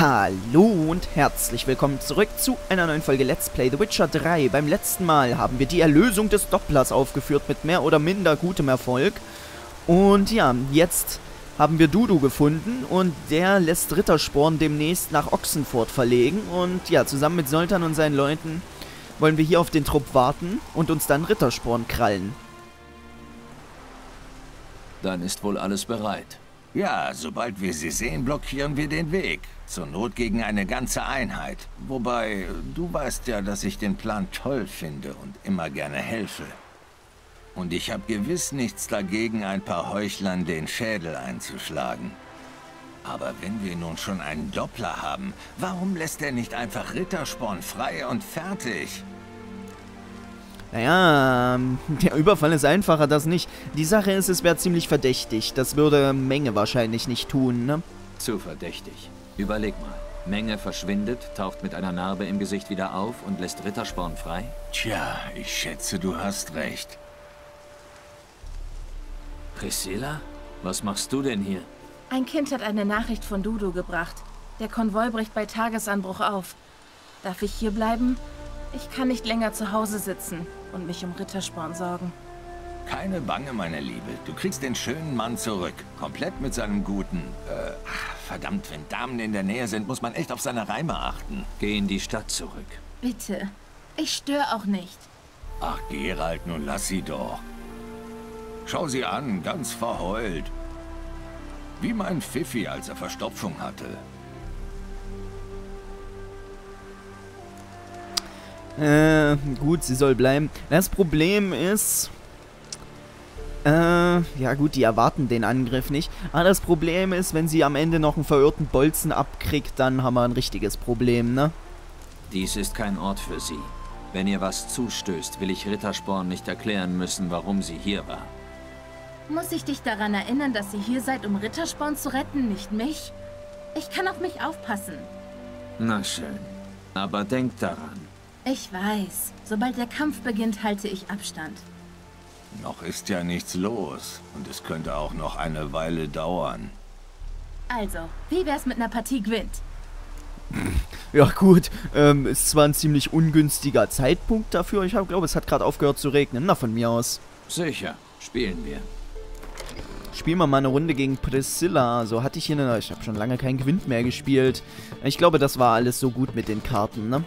Hallo und herzlich willkommen zurück zu einer neuen Folge Let's Play The Witcher 3. Beim letzten Mal haben wir die Erlösung des Dopplers aufgeführt mit mehr oder minder gutem Erfolg. Und ja, jetzt haben wir Dudu gefunden und der lässt Rittersporn demnächst nach Ochsenfurt verlegen. Und ja, zusammen mit Soltan und seinen Leuten wollen wir hier auf den Trupp warten und uns dann Rittersporn krallen. Dann ist wohl alles bereit. Ja, sobald wir sie sehen, blockieren wir den Weg. Zur Not gegen eine ganze Einheit. Wobei, du weißt ja, dass ich den Plan toll finde und immer gerne helfe. Und ich habe gewiss nichts dagegen, ein paar Heuchlern den Schädel einzuschlagen. Aber wenn wir nun schon einen Doppler haben, warum lässt er nicht einfach Rittersporn frei und fertig? Naja, ähm, der Überfall ist einfacher, das nicht. Die Sache ist, es wäre ziemlich verdächtig. Das würde Menge wahrscheinlich nicht tun, ne? Zu verdächtig. Überleg mal. Menge verschwindet, taucht mit einer Narbe im Gesicht wieder auf und lässt Rittersporn frei? Tja, ich schätze, du hast recht. Priscilla? Was machst du denn hier? Ein Kind hat eine Nachricht von Dudu gebracht. Der Konvoi bricht bei Tagesanbruch auf. Darf ich hier bleiben? Ich kann nicht länger zu Hause sitzen und mich um Rittersporn sorgen. Keine Bange, meine Liebe. Du kriegst den schönen Mann zurück. Komplett mit seinem guten... Äh, verdammt, wenn Damen in der Nähe sind, muss man echt auf seine Reime achten. Geh in die Stadt zurück. Bitte. Ich störe auch nicht. Ach, Gerald, nun lass sie doch. Schau sie an, ganz verheult. Wie mein Pfiffi, als er Verstopfung hatte. Äh, gut, sie soll bleiben. Das Problem ist... Äh, ja gut, die erwarten den Angriff nicht. Aber das Problem ist, wenn sie am Ende noch einen verirrten Bolzen abkriegt, dann haben wir ein richtiges Problem, ne? Dies ist kein Ort für sie. Wenn ihr was zustößt, will ich Rittersporn nicht erklären müssen, warum sie hier war. Muss ich dich daran erinnern, dass ihr hier seid, um Rittersporn zu retten, nicht mich? Ich kann auf mich aufpassen. Na schön. Aber denkt daran. Ich weiß. Sobald der Kampf beginnt, halte ich Abstand. Noch ist ja nichts los. Und es könnte auch noch eine Weile dauern. Also, wie wär's mit einer Partie Gwent? Ja gut, ähm, ist zwar ein ziemlich ungünstiger Zeitpunkt dafür. Ich glaube, es hat gerade aufgehört zu regnen. Na, von mir aus. Sicher. Spielen wir. Spielen wir mal eine Runde gegen Priscilla. So hatte ich hier eine... Ich habe schon lange keinen Gwent mehr gespielt. Ich glaube, das war alles so gut mit den Karten, ne?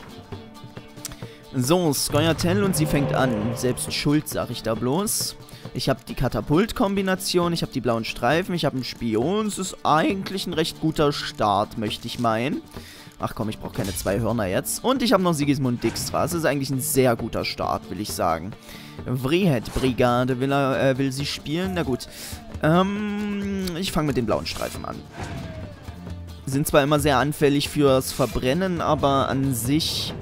So, Skoyatel und sie fängt an. Selbst schuld, sag ich da bloß. Ich habe die Katapult-Kombination, ich habe die blauen Streifen, ich habe einen Spion. Es ist eigentlich ein recht guter Start, möchte ich meinen. Ach komm, ich brauche keine zwei Hörner jetzt. Und ich habe noch Sigismund Dijkstra. Es ist eigentlich ein sehr guter Start, will ich sagen. Vrehet-Brigade will, äh, will sie spielen. Na gut. Ähm, ich fange mit den blauen Streifen an. Sind zwar immer sehr anfällig fürs Verbrennen, aber an sich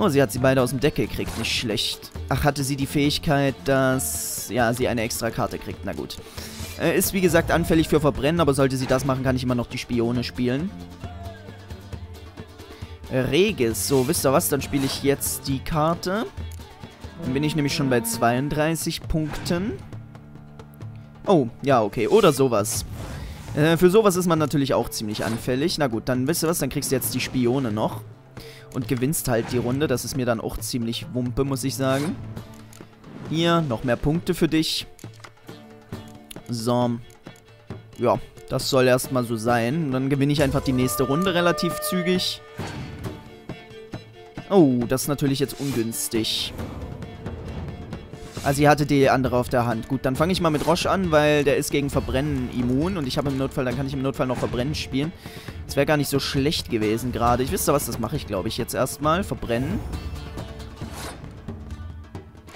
Oh, sie hat sie beide aus dem Deck gekriegt. Nicht schlecht. Ach, hatte sie die Fähigkeit, dass... Ja, sie eine extra Karte kriegt. Na gut. Äh, ist, wie gesagt, anfällig für Verbrennen, aber sollte sie das machen, kann ich immer noch die Spione spielen. Regis. So, wisst ihr was? Dann spiele ich jetzt die Karte. Dann bin ich nämlich schon bei 32 Punkten. Oh, ja, okay. Oder sowas. Äh, für sowas ist man natürlich auch ziemlich anfällig. Na gut, dann wisst ihr was? Dann kriegst du jetzt die Spione noch und gewinnst halt die Runde. Das ist mir dann auch ziemlich wumpe, muss ich sagen. Hier, noch mehr Punkte für dich. So. Ja, das soll erstmal so sein. Und dann gewinne ich einfach die nächste Runde relativ zügig. Oh, das ist natürlich jetzt ungünstig. Also sie hatte die andere auf der Hand. Gut, dann fange ich mal mit Roche an, weil der ist gegen Verbrennen immun. Und ich habe im Notfall, dann kann ich im Notfall noch Verbrennen spielen. Das wäre gar nicht so schlecht gewesen gerade. Ich wüsste was, das mache ich, glaube ich, jetzt erstmal. Verbrennen.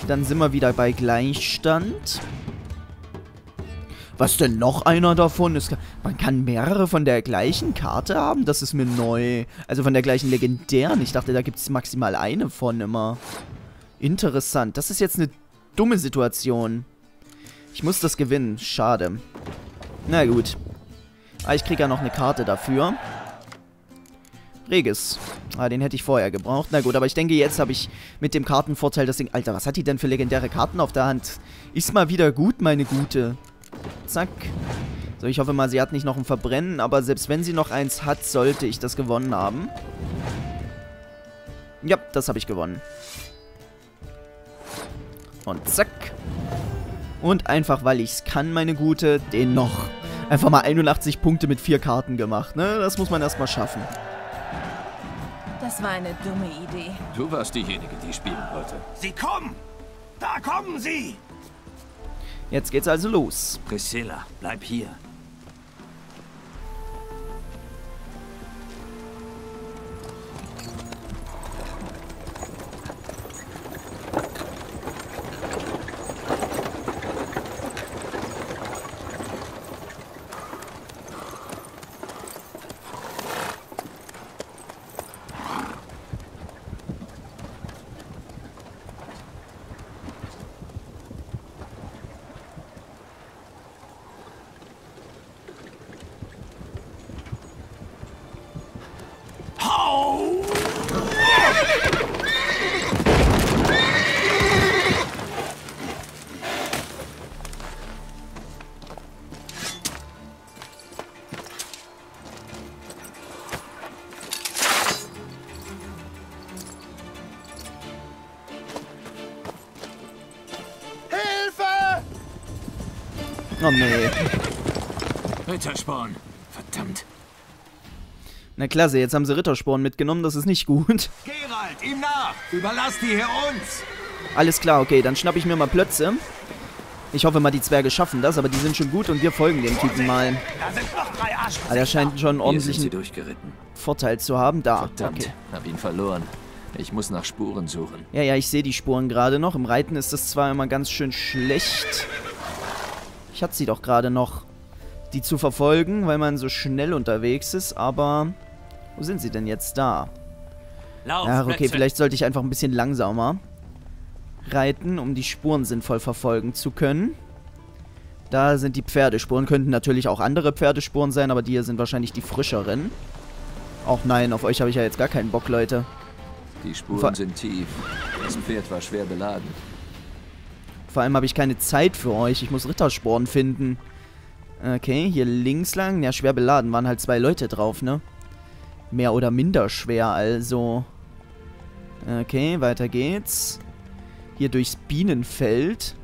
Dann sind wir wieder bei Gleichstand. Was denn noch einer davon? Ist, man kann mehrere von der gleichen Karte haben? Das ist mir neu. Also von der gleichen legendären. Ich dachte, da gibt es maximal eine von immer. Interessant. Das ist jetzt eine dumme Situation. Ich muss das gewinnen. Schade. Na gut. Ah, ich kriege ja noch eine Karte dafür. Regis. Ah, den hätte ich vorher gebraucht. Na gut, aber ich denke, jetzt habe ich mit dem Kartenvorteil das Ding... Alter, was hat die denn für legendäre Karten auf der Hand? Ist mal wieder gut, meine Gute. Zack. So, ich hoffe mal, sie hat nicht noch ein Verbrennen, aber selbst wenn sie noch eins hat, sollte ich das gewonnen haben. Ja, das habe ich gewonnen. Und zack. Und einfach, weil ich es kann, meine Gute, den noch. Einfach mal 81 Punkte mit vier Karten gemacht, ne? Das muss man erstmal schaffen. Das war eine dumme Idee. Du warst diejenige, die spielen wollte. Sie kommen! Da kommen sie! Jetzt geht's also los. Priscilla, bleib hier. Rittersporn. Verdammt. Na klasse, jetzt haben sie Rittersporn mitgenommen, das ist nicht gut. Gerald, ihm nach! Überlass die hier uns! Alles klar, okay, dann schnapp ich mir mal Plötze. Ich hoffe mal, die Zwerge schaffen das, aber die sind schon gut und wir folgen dem Typen mal. Da sind noch drei Ah, der scheint schon einen Hier sind sie ordentlichen durchgeritten. Vorteil zu haben. Da, Verdammt, okay. hab ihn verloren. Ich muss nach Spuren suchen. Ja, ja, ich sehe die Spuren gerade noch. Im Reiten ist das zwar immer ganz schön schlecht. Ich hatte sie doch gerade noch, die zu verfolgen, weil man so schnell unterwegs ist, aber... Wo sind sie denn jetzt da? Lauf, Ja, okay, Plätze. vielleicht sollte ich einfach ein bisschen langsamer reiten, um die Spuren sinnvoll verfolgen zu können. Da sind die Pferdespuren. Könnten natürlich auch andere Pferdespuren sein, aber die hier sind wahrscheinlich die frischeren. Auch nein, auf euch habe ich ja jetzt gar keinen Bock, Leute. Die Spuren Ver- sind tief. Das Pferd war schwer beladen. Vor allem habe ich keine Zeit für euch. Ich muss Rittersporen finden. Okay, hier links lang. Ja, schwer beladen. Waren halt zwei Leute drauf, ne? Mehr oder minder schwer, also. Okay, weiter geht's. Hier durchs Bienenfeld.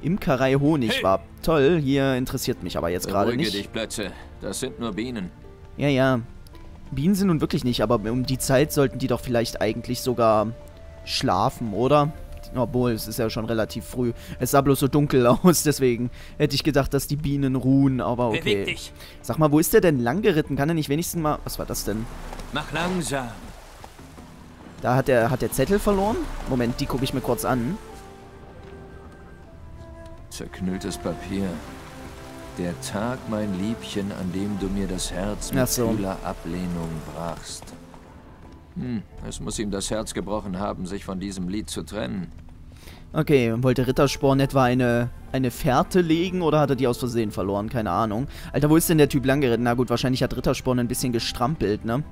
Imkerei Honig Hey! war toll. Hier interessiert mich aber jetzt gerade nicht. dich, Plätze. Das sind nur Bienen. Ja, ja. Bienen sind nun wirklich nicht, aber um die Zeit sollten die doch vielleicht eigentlich sogar schlafen, oder? Obwohl, es ist ja schon relativ früh. Es sah bloß so dunkel aus, deswegen hätte ich gedacht, dass die Bienen ruhen, aber Beweg okay. dich. Sag mal, wo ist der denn lang geritten? Kann er nicht wenigstens mal... Was war das denn? Mach langsam. Da hat der, hat der Zettel verloren? Moment, die gucke ich mir kurz an. Zerknülltes Papier. Der Tag, mein Liebchen, an dem du mir das Herz mit so. kühler Ablehnung brachst. Hm, es muss ihm das Herz gebrochen haben, sich von diesem Lied zu trennen. Okay, wollte Rittersporn etwa eine, eine Fährte legen oder hat er die aus Versehen verloren? Keine Ahnung. Alter, wo ist denn der Typ lang geritten? Na gut, wahrscheinlich hat Rittersporn ein bisschen gestrampelt, ne?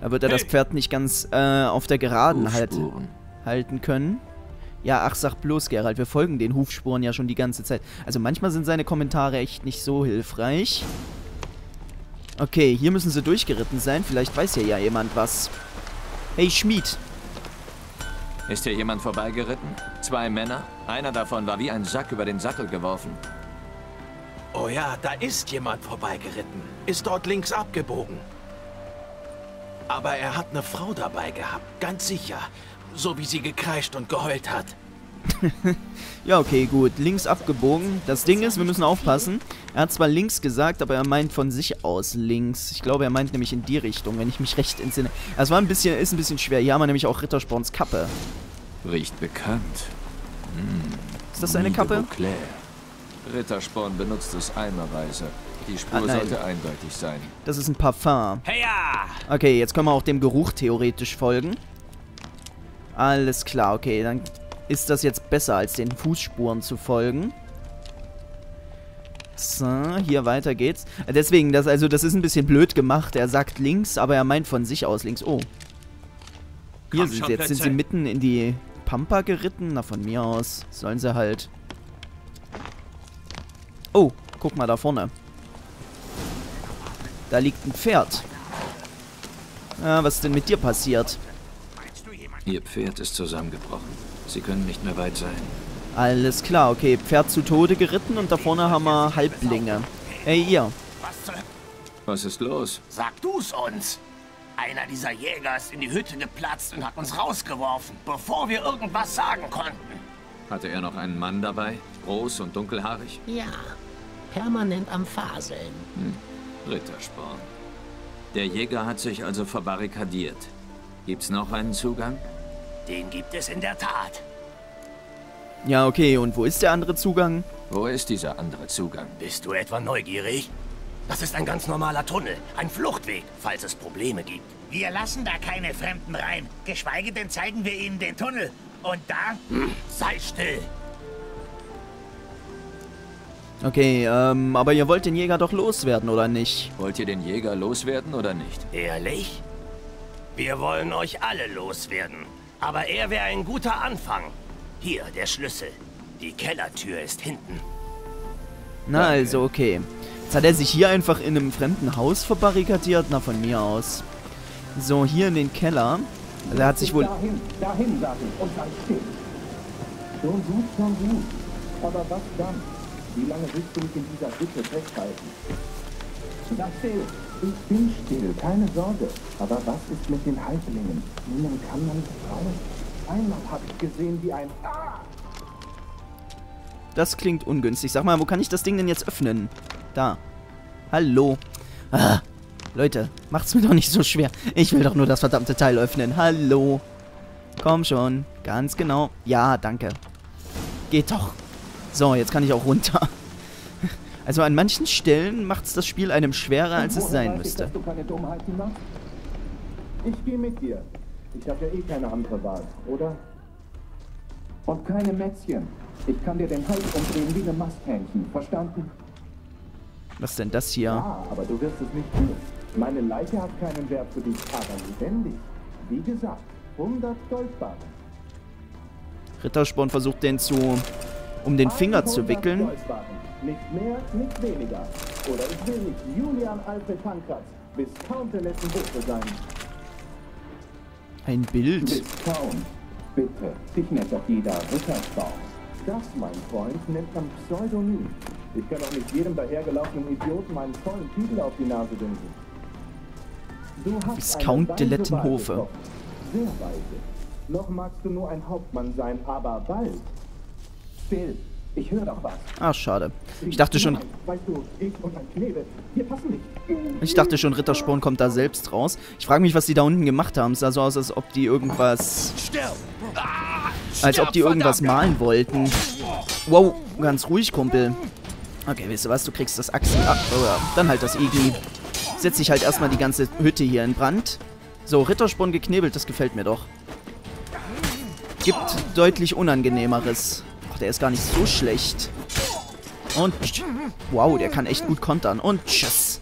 Da wird er das Hey! Pferd nicht ganz äh, auf der Geraden halt, halten können. Ja, ach, sag bloß, Gerald, wir folgen den Hufspuren ja schon die ganze Zeit. Also manchmal sind seine Kommentare echt nicht so hilfreich. Okay, hier müssen sie durchgeritten sein. Vielleicht weiß hier ja jemand was. Hey, Schmied. Ist hier jemand vorbeigeritten? Zwei Männer. Einer davon war wie ein Sack über den Sattel geworfen. Oh ja, da ist jemand vorbeigeritten. Ist dort links abgebogen. Aber er hat eine Frau dabei gehabt, ganz sicher. So wie sie gekreischt und geheult hat. Ja, okay, gut. Links abgebogen. Das Ding ist, wir müssen aufpassen. Er hat zwar links gesagt, aber er meint von sich aus links. Ich glaube, er meint nämlich in die Richtung, wenn ich mich recht entsinne. Das war ein bisschen, ist ein bisschen schwer. Hier haben wir nämlich auch Rittersporns Kappe. Riecht bekannt. Ist das seine Kappe? Rittersporn benutzt es eimerweise. Die Spur Ah, sollte eindeutig sein. Das ist ein Parfum. Hey ja! Okay, jetzt können wir auch dem Geruch theoretisch folgen. Alles klar, okay. Dann ist das jetzt besser, als den Fußspuren zu folgen. So, hier weiter geht's. Deswegen, das, also, das ist ein bisschen blöd gemacht. Er sagt links, aber er meint von sich aus links. Oh. Hier Komm sind sie jetzt. Sind sie mitten in die Pampa geritten? Na, von mir aus. Sollen sie halt. Oh, guck mal da vorne. Da liegt ein Pferd. Ah, was ist denn mit dir passiert? Ihr Pferd ist zusammengebrochen. Sie können nicht mehr weit sein. Alles klar, okay. Pferd zu Tode geritten und da vorne haben wir Halblinge. Ey, ihr. Was zur... Was ist los? Sag du's uns! Einer dieser Jäger ist in die Hütte geplatzt und hat uns rausgeworfen, bevor wir irgendwas sagen konnten. Hatte er noch einen Mann dabei? Groß und dunkelhaarig? Ja, permanent am Faseln. Rittersporn. Der Jäger hat sich also verbarrikadiert. Gibt's noch einen Zugang? Den gibt es in der Tat. Ja, okay. Und wo ist der andere Zugang? Wo ist dieser andere Zugang? Bist du etwa neugierig? Das ist ein ganz normaler Tunnel, ein Fluchtweg, falls es Probleme gibt. Wir lassen da keine Fremden rein. Geschweige denn zeigen wir ihnen den Tunnel. Und da? Sei still! Okay, ähm, aber ihr wollt den Jäger doch loswerden, oder nicht? Wollt ihr den Jäger loswerden oder nicht? Ehrlich? Wir wollen euch alle loswerden. Aber er wäre ein guter Anfang. Hier, der Schlüssel. Die Kellertür ist hinten. Na, also, okay. Jetzt hat er sich hier einfach in einem fremden Haus verbarrikadiert. Na, von mir aus. So, hier in den Keller. Also, er hat sich wohl... Dahin, dahin, sag ich, und dann still. Schon gut, schon gut. Aber was dann? Wie lange willst du mich in dieser Hütte festhalten? Sag still. Ich bin still, keine Sorge. Aber was ist mit den Halblingen? Ihnen kann man nicht trauen. Einmal habe ich gesehen, wie ein... Ah! Das klingt ungünstig. Sag mal, wo kann ich das Ding denn jetzt öffnen? Da. Hallo. Ah, Leute, macht's mir doch nicht so schwer. Ich will doch nur das verdammte Teil öffnen. Hallo. Komm schon. Ganz genau. Ja, danke. Geht doch. So, jetzt kann ich auch runter. Also an manchen Stellen macht's das Spiel einem schwerer, als es sein weiß ich, müsste. dass du keine Dummheiten machst? Ich gehe mit dir. Ich habe ja eh keine andere Wahl, oder? Und keine Mätzchen. Ich kann dir den Hals umdrehen wie eine Masthähnchen, verstanden? Was ist denn das hier? Ja, aber du wirst es nicht tun. Meine Leiche hat keinen Wert für dich, aber lebendig. Wie gesagt, 100 Goldbarren. Rittersporn versucht den zu... um den Finger zu 100 wickeln. Nicht mehr, nicht weniger. Oder ich will nicht Julian Alfred Pankratz bis Counterlessen Buche sein. Ein Bild. Bis kaum. Bitte, dich nennt doch jeder Rittersporn. Das, mein Freund, nennt man Pseudonym. Ich kann auch nicht jedem dahergelaufenen Idioten meinen vollen Titel auf die Nase binden. Du hast Viscount de Lettenhofe. Sehr weise. Noch magst du nur ein Hauptmann sein, aber bald. Still, ich höre doch was. Ah, schade. Ich dachte schon, Weißt du, ich und mein Knebel, wir passen nicht. ich dachte schon, Rittersporn kommt da selbst raus. Ich frage mich, was die da unten gemacht haben. Es sah so aus, als ob die irgendwas... Stirb! Als ob die irgendwas malen wollten. Wow, ganz ruhig, Kumpel. Okay, weißt du was, du kriegst das Achsen ab. Oder dann halt das Igli. Setz ich halt erstmal die ganze Hütte hier in Brand. So, Rittersporn geknebelt, das gefällt mir doch. Gibt deutlich Unangenehmeres. Der ist gar nicht so schlecht. Und, wow, der kann echt gut kontern. Und tschüss.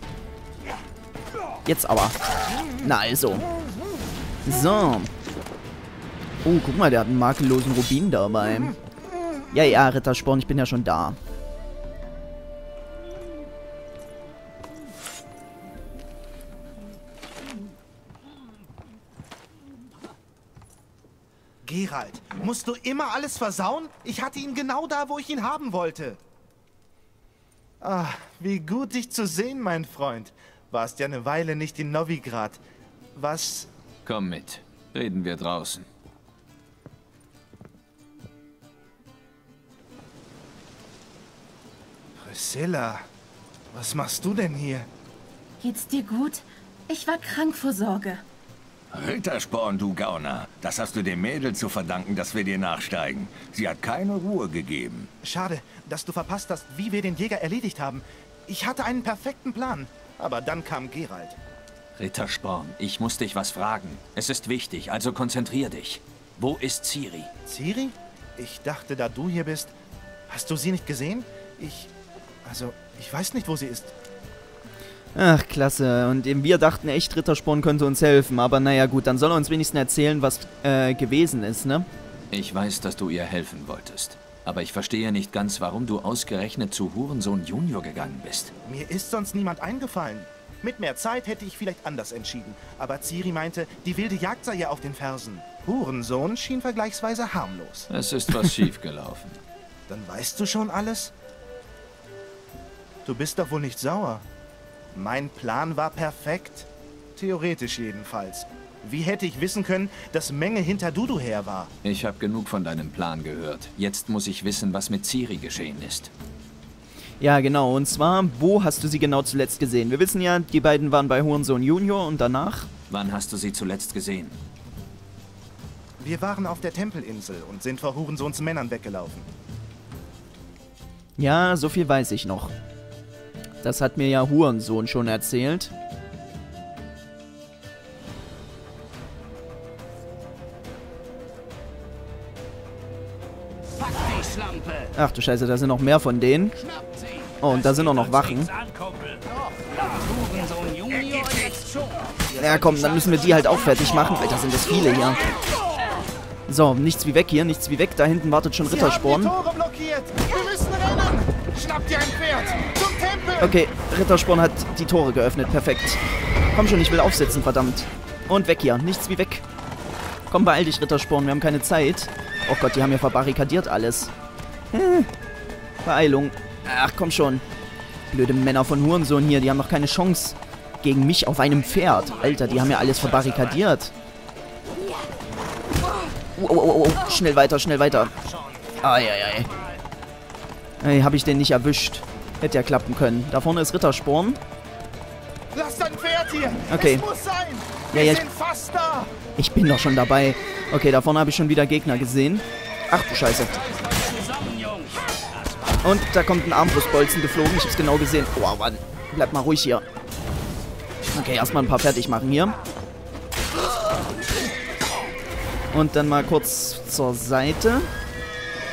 Jetzt aber. Na also. So. Oh, guck mal, der hat einen makellosen Rubin dabei. Ja, ja, Rittersporn, ich bin ja schon da. Gerald, musst du immer alles versauen? Ich hatte ihn genau da, wo ich ihn haben wollte. Ah, wie gut dich zu sehen, mein Freund. Warst ja eine Weile nicht in Novigrad. Was? Komm mit. Reden wir draußen. Priscilla, was machst du denn hier? Geht's dir gut? Ich war krank vor Sorge. Rittersporn, du Gauner. Das hast du dem Mädel zu verdanken, dass wir dir nachsteigen. Sie hat keine Ruhe gegeben. Schade, dass du verpasst hast, wie wir den Jäger erledigt haben. Ich hatte einen perfekten Plan, aber dann kam Gerald. Rittersporn, ich muss dich was fragen. Es ist wichtig, also konzentrier dich. Wo ist Ciri? Ciri? Ich dachte, da du hier bist. Hast du sie nicht gesehen? Ich. Also, ich weiß nicht, wo sie ist. Ach, klasse. Und eben wir dachten echt, Rittersporn könnte uns helfen. Aber naja, gut, dann soll er uns wenigstens erzählen, was äh, gewesen ist, ne? Ich weiß, dass du ihr helfen wolltest. Aber ich verstehe nicht ganz, warum du ausgerechnet zu Hurensohn Junior gegangen bist. Mir ist sonst niemand eingefallen. Mit mehr Zeit hätte ich vielleicht anders entschieden. Aber Ciri meinte, die wilde Jagd sei ihr auf den Fersen. Hurensohn schien vergleichsweise harmlos. Es ist was schiefgelaufen. Dann weißt du schon alles? Du bist doch wohl nicht sauer. Mein Plan war perfekt. Theoretisch jedenfalls. Wie hätte ich wissen können, dass Menge hinter Dudu her war? Ich habe genug von deinem Plan gehört. Jetzt muss ich wissen, was mit Ciri geschehen ist. Ja, genau. Und zwar, wo hast du sie genau zuletzt gesehen? Wir wissen ja, die beiden waren bei Hurensohn Junior und danach? Wann hast du sie zuletzt gesehen? Wir waren auf der Tempelinsel und sind vor Hurensohns Männern weggelaufen. Ja, so viel weiß ich noch. Das hat mir ja Hurensohn schon erzählt. Ach du Scheiße, da sind noch mehr von denen. Oh, und da sind auch noch Wachen. Ja, komm, dann müssen wir die halt auch fertig machen. Alter, sind das viele hier. So, nichts wie weg hier, nichts wie weg. Da hinten wartet schon Rittersporn. Schnapp dir ein Pferd! Okay, Rittersporn hat die Tore geöffnet. Perfekt. Komm schon, ich will aufsetzen, verdammt. Und weg hier. Nichts wie weg. Komm, beeil dich, Rittersporn. Wir haben keine Zeit. Oh Gott, die haben ja verbarrikadiert alles. Äh, Beeilung. Ach, komm schon. Blöde Männer von Hurensohn hier, die haben noch keine Chance gegen mich auf einem Pferd. Alter, die haben ja alles verbarrikadiert. Oh, oh, oh, oh. Schnell weiter, schnell weiter. Eieiei. Ey, hab ich den nicht erwischt. Hätte ja klappen können. Da vorne ist Rittersporn. Lass dein Pferd hier! Okay. Es muss sein! Ja, Wir ja, ich- sind fast da! Ich bin doch schon dabei. Okay, da vorne habe ich schon wieder Gegner gesehen. Ach du Scheiße. Und da kommt ein Armbrustbolzen geflogen. Ich hab's genau gesehen. Oh, Mann. Bleib mal ruhig hier. Okay, erstmal ein paar fertig machen hier. Und dann mal kurz zur Seite.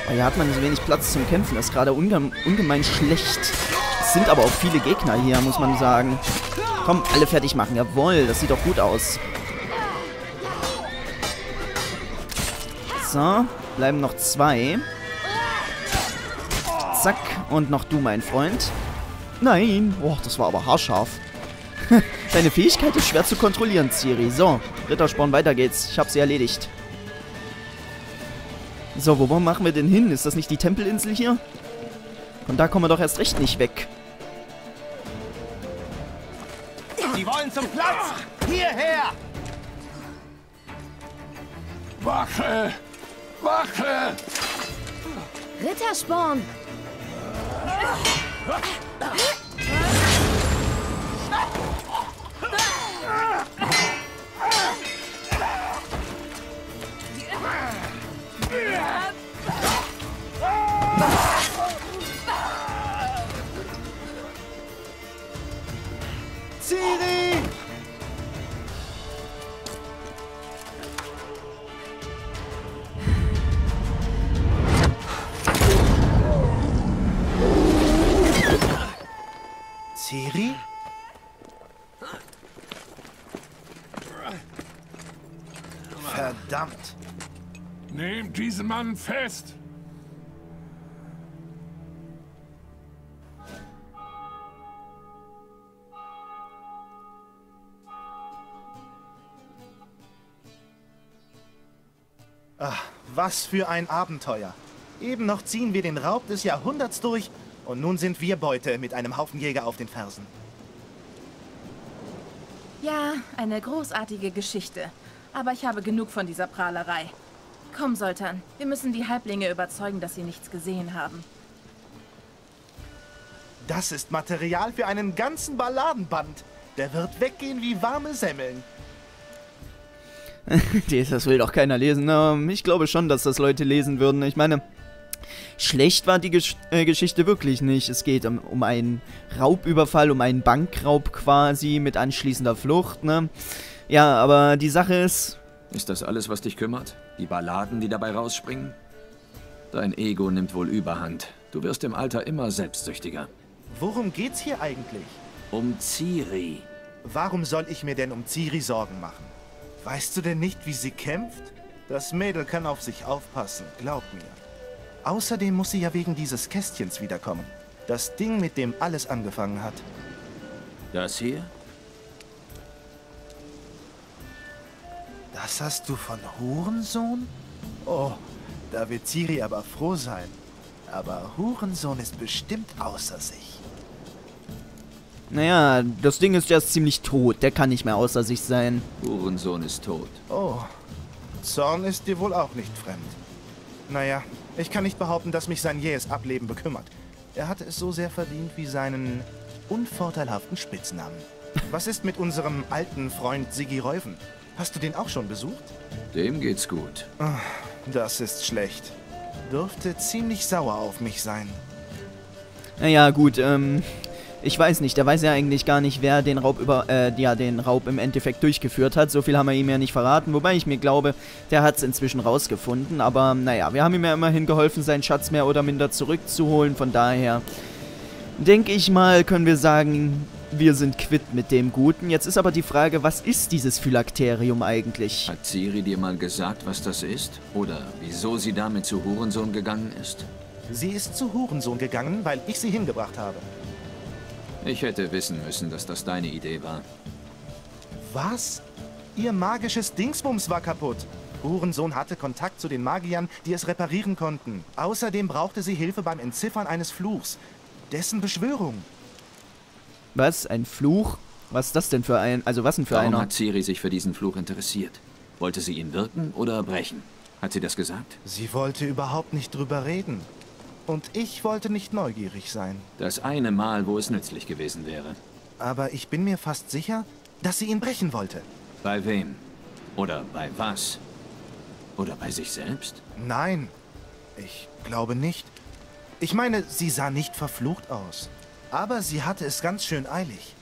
Oh, hier hat man so wenig Platz zum Kämpfen. Das ist gerade unge ungemein schlecht. Es sind aber auch viele Gegner hier, muss man sagen. Komm, alle fertig machen. Jawohl, das sieht doch gut aus. So, bleiben noch zwei. Zack, und noch du, mein Freund. Nein, oh, das war aber haarscharf. Deine Fähigkeit ist schwer zu kontrollieren, Ciri. So, Rittersporn, weiter geht's. Ich hab sie erledigt. So, wo machen wir denn hin? Ist das nicht die Tempelinsel hier? Und da kommen wir doch erst recht nicht weg. Die wollen zum Platz! Hierher! Wache! Wache! Rittersporn! Diesen Mann fest! Ach, was für ein Abenteuer. Eben noch ziehen wir den Raub des Jahrhunderts durch und nun sind wir Beute mit einem Haufen Jäger auf den Fersen. Ja, eine großartige Geschichte. Aber ich habe genug von dieser Prahlerei. Komm, Soltan, wir müssen die Halblinge überzeugen, dass sie nichts gesehen haben. Das ist Material für einen ganzen Balladenband. Der wird weggehen wie warme Semmeln. das will doch keiner lesen. Ähm, ich glaube schon, dass das Leute lesen würden. Ich meine, schlecht war die Gesch äh, Geschichte wirklich nicht. Es geht um, um einen Raubüberfall, um einen Bankraub quasi mit anschließender Flucht, ne? Ja, aber die Sache ist, Ist das alles, was dich kümmert? Die Balladen, die dabei rausspringen? Dein Ego nimmt wohl überhand. Du wirst im Alter immer selbstsüchtiger. Worum geht's hier eigentlich? Um Ciri. Warum soll ich mir denn um Ciri Sorgen machen? Weißt du denn nicht, wie sie kämpft? Das Mädel kann auf sich aufpassen, glaub mir. Außerdem muss sie ja wegen dieses Kästchens wiederkommen. Das Ding, mit dem alles angefangen hat. Das hier? Das hast du von Hurensohn? Oh, da wird Ciri aber froh sein. Aber Hurensohn ist bestimmt außer sich. Naja, das Ding ist, der ist ziemlich tot. Der kann nicht mehr außer sich sein. Hurensohn ist tot. Oh, Zorn ist dir wohl auch nicht fremd. Naja, ich kann nicht behaupten, dass mich sein jähes Ableben bekümmert. Er hatte es so sehr verdient wie seinen unvorteilhaften Spitznamen. Was ist mit unserem alten Freund Siggi Reuven? Hast du den auch schon besucht? Dem geht's gut. Ach, das ist schlecht. Dürfte ziemlich sauer auf mich sein. Naja, gut, ähm, ich weiß nicht, der weiß ja eigentlich gar nicht, wer den Raub über, äh, ja, den Raub im Endeffekt durchgeführt hat. So viel haben wir ihm ja nicht verraten, wobei ich mir glaube, der hat es inzwischen rausgefunden. Aber naja, wir haben ihm ja immerhin geholfen, seinen Schatz mehr oder minder zurückzuholen. Von daher denke ich mal, können wir sagen, wir sind quitt mit dem Guten. Jetzt ist aber die Frage, was ist dieses Phylakterium eigentlich? Hat Ciri dir mal gesagt, was das ist? Oder wieso sie damit zu Hurensohn gegangen ist? Sie ist zu Hurensohn gegangen, weil ich sie hingebracht habe. Ich hätte wissen müssen, dass das deine Idee war. Was? Ihr magisches Dingsbums war kaputt. Hurensohn hatte Kontakt zu den Magiern, die es reparieren konnten. Außerdem brauchte sie Hilfe beim Entziffern eines Fluchs. Dessen Beschwörung. Was? Ein Fluch? Was ist das denn für ein... Also was denn für Warum einer? hat Ciri sich für diesen Fluch interessiert? Wollte sie ihn wirken oder brechen? Hat sie das gesagt? Sie wollte überhaupt nicht drüber reden. Und ich wollte nicht neugierig sein. Das eine Mal, wo es nützlich gewesen wäre. Aber ich bin mir fast sicher, dass sie ihn brechen wollte. Bei wem? Oder bei was? Oder bei sich selbst? Nein, ich glaube nicht. Ich meine, sie sah nicht verflucht aus. Aber sie hatte es ganz schön eilig.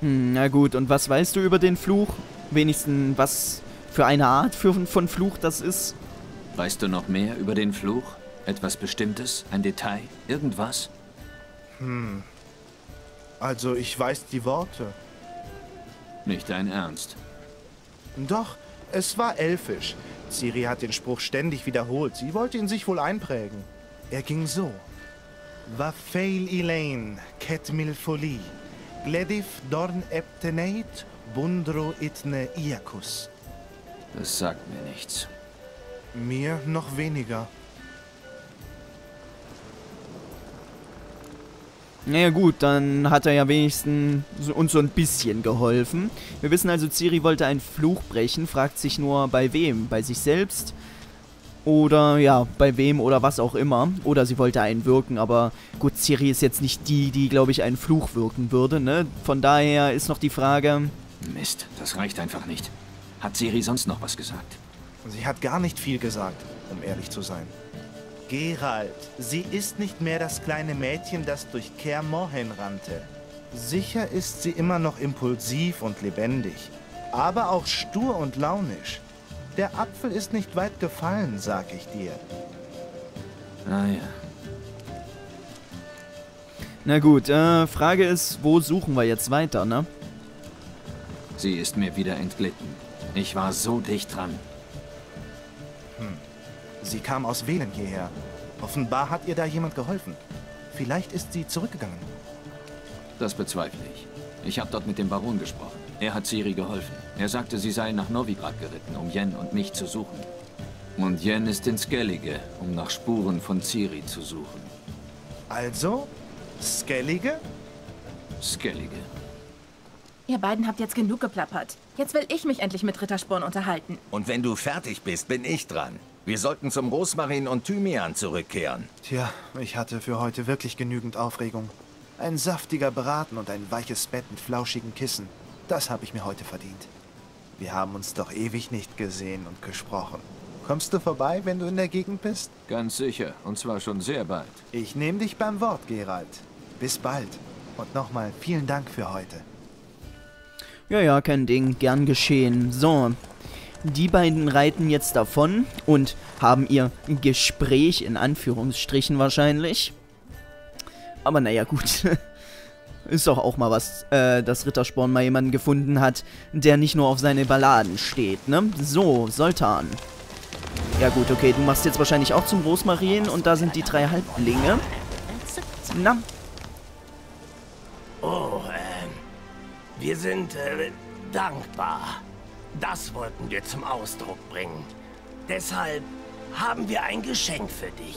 Hm, na gut, und was weißt du über den Fluch? Wenigstens, was für eine Art für, von Fluch das ist? Weißt du noch mehr über den Fluch? Etwas Bestimmtes? Ein Detail? Irgendwas? Hm. Also, ich weiß die Worte. Nicht dein Ernst. Doch, es war elfisch. Ciri hat den Spruch ständig wiederholt. Sie wollte ihn sich wohl einprägen. Er ging so. Va fail Elaine, ket mil foli. Gledif dorn epteneit, bundro itne iakus. Das sagt mir nichts. Mir noch weniger. Naja gut, dann hat er ja wenigstens uns so ein bisschen geholfen. Wir wissen also, Ciri wollte einen Fluch brechen, fragt sich nur bei wem? Bei sich selbst? Oder ja, bei wem oder was auch immer. Oder sie wollte einen wirken, aber gut, Ciri ist jetzt nicht die, die, glaube ich, einen Fluch wirken würde, ne? Von daher ist noch die Frage... Mist, das reicht einfach nicht. Hat Ciri sonst noch was gesagt? Sie hat gar nicht viel gesagt, um ehrlich zu sein. Gerald, sie ist nicht mehr das kleine Mädchen, das durch Kaer Morhen rannte. Sicher ist sie immer noch impulsiv und lebendig, aber auch stur und launisch. Der Apfel ist nicht weit gefallen, sag ich dir. Ah ja. Na gut, äh, Frage ist, wo suchen wir jetzt weiter, ne? Sie ist mir wieder entglitten. Ich war so dicht dran. Hm. Sie kam aus Velen hierher. Offenbar hat ihr da jemand geholfen. Vielleicht ist sie zurückgegangen. Das bezweifle ich. Ich habe dort mit dem Baron gesprochen. Er hat Ciri geholfen. Er sagte, sie sei nach Novigrad geritten, um Yen und mich zu suchen. Und Yen ist in Skellige, um nach Spuren von Ciri zu suchen. Also? Skellige? Skellige. Ihr beiden habt jetzt genug geplappert. Jetzt will ich mich endlich mit Rittersporn unterhalten. Und wenn du fertig bist, bin ich dran. Wir sollten zum Rosmarin und Thymian zurückkehren. Tja, ich hatte für heute wirklich genügend Aufregung. Ein saftiger Braten und ein weiches Bett mit flauschigen Kissen. Das habe ich mir heute verdient. Wir haben uns doch ewig nicht gesehen und gesprochen. Kommst du vorbei, wenn du in der Gegend bist? Ganz sicher, und zwar schon sehr bald. Ich nehme dich beim Wort, Gerald. Bis bald. Und nochmal vielen Dank für heute. Ja, ja, kein Ding. Gern geschehen. So. Die beiden reiten jetzt davon und haben ihr Gespräch in Anführungsstrichen wahrscheinlich. Aber naja, gut. Ist doch auch mal was, äh, dass Rittersporn mal jemanden gefunden hat, der nicht nur auf seine Balladen steht, ne? So, Soltan. Ja gut, okay, du machst jetzt wahrscheinlich auch zum Rosmarin und da sind die drei Halblinge. Na, Oh, ähm, wir sind äh, dankbar. Das wollten wir zum Ausdruck bringen. Deshalb haben wir ein Geschenk für dich.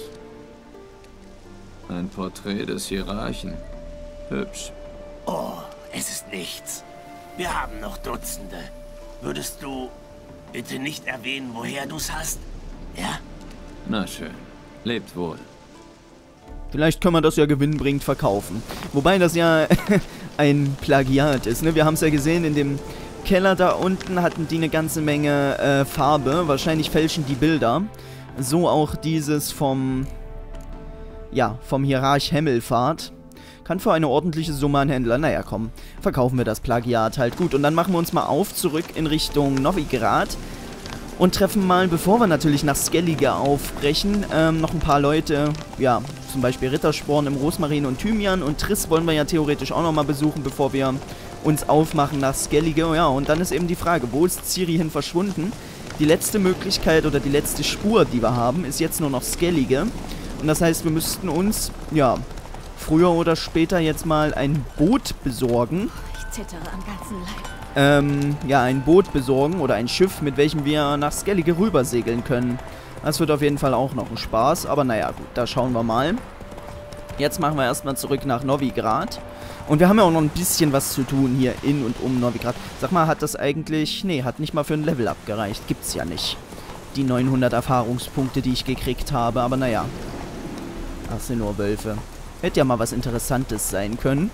Ein Porträt des Hierarchen. Hübsch. Oh, es ist nichts. Wir haben noch Dutzende. Würdest du bitte nicht erwähnen, woher du's hast? Ja? Na schön. Lebt wohl. Vielleicht können wir das ja gewinnbringend verkaufen. Wobei das ja ein Plagiat ist. Ne? Wir haben es ja gesehen, in dem Keller da unten hatten die eine ganze Menge äh, Farbe. Wahrscheinlich fälschen die Bilder. So auch dieses vom, ja, vom Hierarch Hemmelfahrt. Kann für eine ordentliche Summe an Händler. Naja, komm, verkaufen wir das Plagiat halt. Gut, und dann machen wir uns mal auf zurück in Richtung Novigrad. Und treffen mal, bevor wir natürlich nach Skellige aufbrechen, ähm, noch ein paar Leute, ja, zum Beispiel Rittersporn im Rosmarin und Thymian und Triss wollen wir ja theoretisch auch nochmal besuchen, bevor wir uns aufmachen nach Skellige. Ja, und dann ist eben die Frage, wo ist Ciri hin verschwunden? Die letzte Möglichkeit oder die letzte Spur, die wir haben, ist jetzt nur noch Skellige. Und das heißt, wir müssten uns, ja, früher oder später jetzt mal ein Boot besorgen. Ich zittere am ganzen Leib. Ähm, ja, ein Boot besorgen oder ein Schiff, mit welchem wir nach Skellige rüber segeln können. Das wird auf jeden Fall auch noch ein Spaß, aber naja, gut, da schauen wir mal. Jetzt machen wir erstmal zurück nach Novigrad. Und wir haben ja auch noch ein bisschen was zu tun hier in und um Novigrad. Sag mal, hat das eigentlich... Nee, hat nicht mal für ein Level abgereicht. Gibt's ja nicht. Die 900 Erfahrungspunkte, die ich gekriegt habe. Aber naja. Das sind nur Wölfe. Hätte ja mal was Interessantes sein können.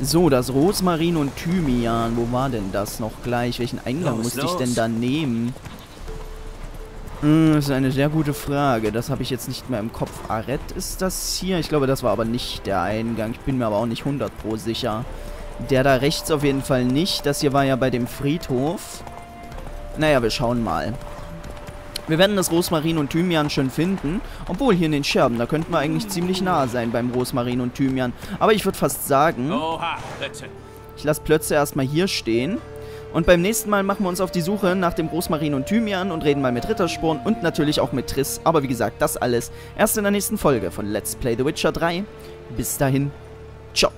So, das Rosmarin und Thymian. Wo war denn das noch gleich? Welchen Eingang Los, musste los. ich denn da nehmen? Hm, Das ist eine sehr gute Frage. Das habe ich jetzt nicht mehr im Kopf. Arett ist das hier? Ich glaube, das war aber nicht der Eingang. Ich bin mir aber auch nicht 100 pro sicher. Der da rechts auf jeden Fall nicht. Das hier war ja bei dem Friedhof. Naja, wir schauen mal. Wir werden das Rosmarin und Thymian schon finden. Obwohl, hier in den Scherben, da könnten wir eigentlich ziemlich nah sein beim Rosmarin und Thymian. Aber ich würde fast sagen, ich lasse Plötze erstmal hier stehen. Und beim nächsten Mal machen wir uns auf die Suche nach dem Rosmarin und Thymian und reden mal mit Rittersporn und natürlich auch mit Triss. Aber wie gesagt, das alles erst in der nächsten Folge von Let's Play The Witcher 3. Bis dahin, ciao.